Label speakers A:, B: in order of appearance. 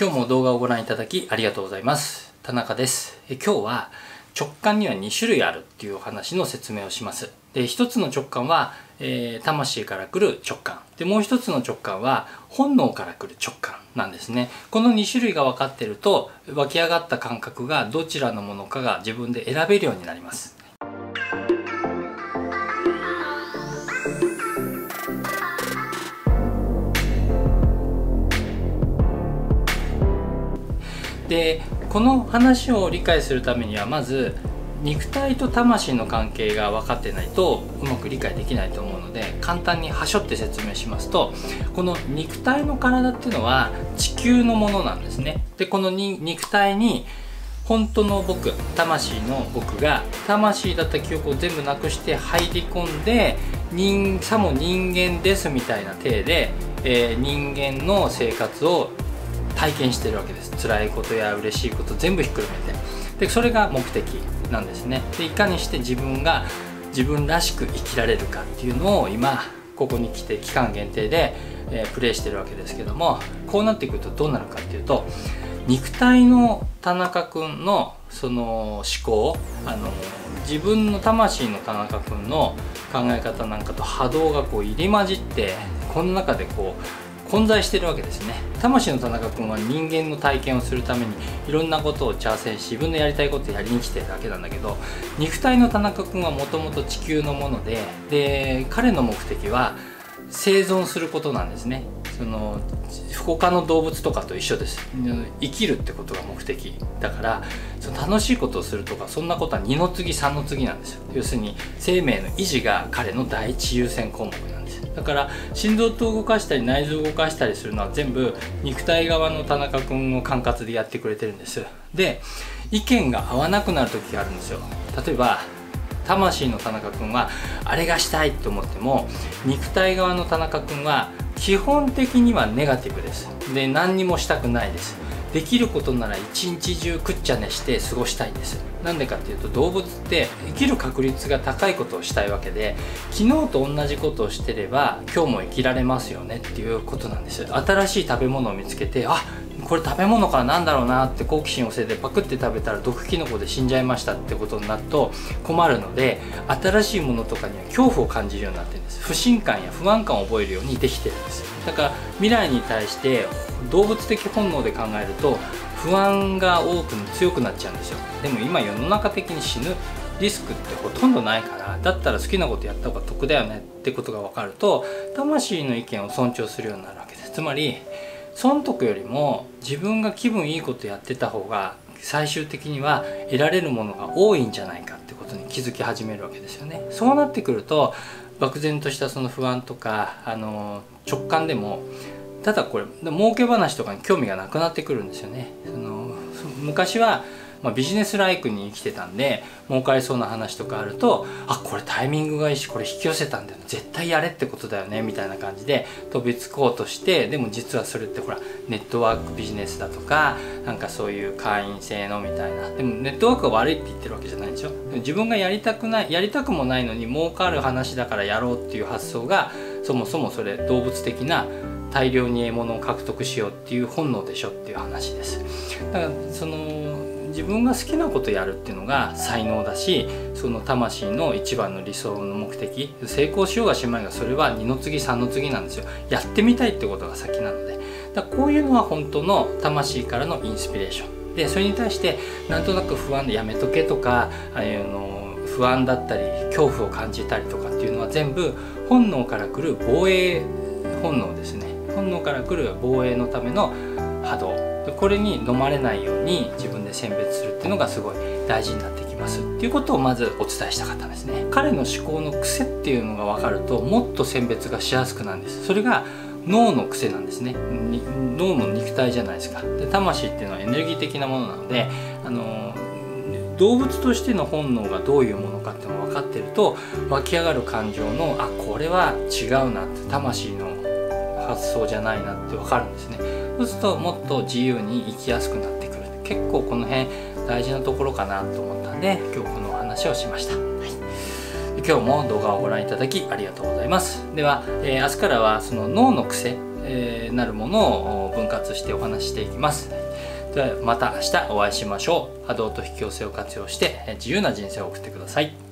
A: 今日も動画をご覧いただきありがとうございます。田中です。え今日は直感には2種類あるっていうお話の説明をします。で一つの直感は、えー、魂から来る直感。でもう一つの直感は本能から来る直感なんですね。この2種類が分かってると湧き上がった感覚がどちらのものかが自分で選べるようになります。でこの話を理解するためにはまず肉体と魂の関係が分かってないとうまく理解できないと思うので簡単にはしょって説明しますとこの肉体の体っていうのは地球のものなんですね。でこの肉体に本当の僕魂の僕が魂だった記憶を全部なくして入り込んで人さも人間ですみたいな体で、えー、人間の生活を体験してるわけです。辛いことや嬉しいこと全部ひっくるめて。でそれが目的なんですね。でいかにして自分が自分らしく生きられるかっていうのを今ここに来て期間限定で、えー、プレイしてるわけですけどもこうなってくるとどうなるかっていうと肉体の田中君のその思考あの自分の魂の田中君の考え方なんかと波動がこう入り混じってこの中でこう混在してるわけですね。魂の田中君は人間の体験をするためにいろんなことを挑戦し自分のやりたいことをやりに来てるだけなんだけど肉体の田中君はもともと地球のものでで彼の目的は生存することなんですね。その他の動物とかと一緒です。生きるってことが目的だからその楽しいことをするとかそんなことは2の次3の次なんですよ。要するに生命の維持が彼の第一優先項目なんですだから心臓と動かしたり内臓を動かしたりするのは全部肉体側の田中君を管轄でやってくれてるんです。で意見が合わなくなる時があるんですよ。例えば魂の田中君はあれがしたいと思っても肉体側の田中君は基本的にはネガティブです。で何にもしたくないです。できることなら一日中くっちゃねして過ごしたいんです。なんでかっていうと動物って生きる確率が高いことをしたいわけで昨日と同じことをしてれば今日も生きられますよねっていうことなんです。新しい食べ物を見つけてあこれ食べ物からなんだろうなって好奇心をせてパクって食べたら毒キノコで死んじゃいましたってことになると困るので新しいものとかには恐怖を感じるようになってるんです不信感や不安感を覚えるようにできてるんです。だから未来に対して動物的本能で考えると不安が多く強くなっちゃうんですよ。でも今世の中的に死ぬリスクってほとんどないからだったら好きなことやった方が得だよねってことが分かると魂の意見を尊重するようになるわけです。つまり損得よりも自分が気分いいことやってた方が最終的には得られるものが多いんじゃないかってことに気づき始めるわけですよね。そうなってくると漠然としたその不安とかあの直感でもただこれ儲け話とかに興味がなくなってくるんですよね。その昔はまあ、ビジネスライクに生きてたんで儲かりそうな話とかあるとあこれタイミングがいいしこれ引き寄せたんだよ絶対やれってことだよねみたいな感じで飛びつこうとしてでも実はそれってほらネットワークビジネスだとかなんかそういう会員制のみたいな。でもネットワークが悪いって言ってるわけじゃないでしょ。自分がやりたくないやりたくもないのに儲かる話だからやろうっていう発想がそもそもそれ動物的な大量に獲物を獲得しようっていう本能でしょっていう話です。だからその自分が好きなことやるっていうのが才能だしその魂の一番の理想の目的成功しようがしまいがそれは2の次3の次なんですよ。やってみたいってことが先なので。だこういうのは本当の魂からのインスピレーション。でそれに対してなんとなく不安でやめとけとかあの不安だったり恐怖を感じたりとかっていうのは全部本能から来る防衛本能ですね。本能から来る防衛のための波動。これに飲まれないように自分で選別するっていうのがすごい大事になってきます。っていうことをまずお伝えしたかったんですね。彼の思考の癖っていうのが分かるともっと選別がしやすくなるんです。それが脳の癖なんですね。脳の肉体じゃないですか。で魂っていうのはエネルギー的なものなのであの動物としての本能がどういうものかっていうのが分かってると湧き上がる感情のあこれは違うなって魂の発想じゃないなって分かるんですね。そうするともっと自由に生きやすくなってくる結構この辺大事なところかなと思ったんで今日このお話をしました、はい、今日も動画をご覧いただきありがとうございます。では、えー、明日からはその脳の癖えー、なるものを分割してお話ししていきます。ではまた明日お会いしましょう。波動と引き寄せを活用して自由な人生を送ってください